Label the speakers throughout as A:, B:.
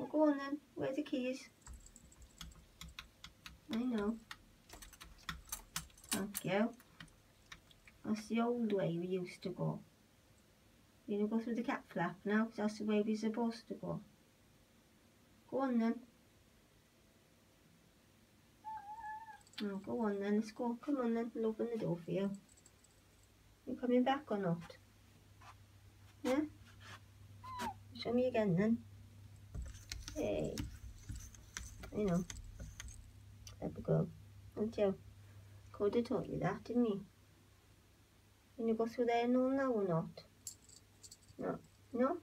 A: Well, go on then. Where's the keys? I know. Thank you. That's the old way we used to go. You know, go through the cat flap now, 'cause that's the way we're supposed to go. Go on then. Oh, go on then, let's go. Come on then, I'll open the door for you. You coming back or not? Yeah? Show me again then. Hey. I know. Coda taught you that, didn't he? You go through there all now or not? No. No?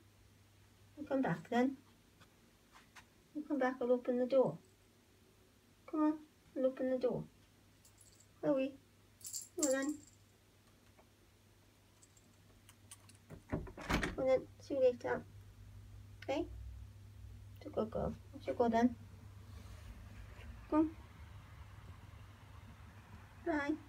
A: You come back then. You come back, I'll open the door. Come on, I'll open the door. Chloe. Come on then. On then, see you later. Okay? Go go. Off you go then. Come. Bye.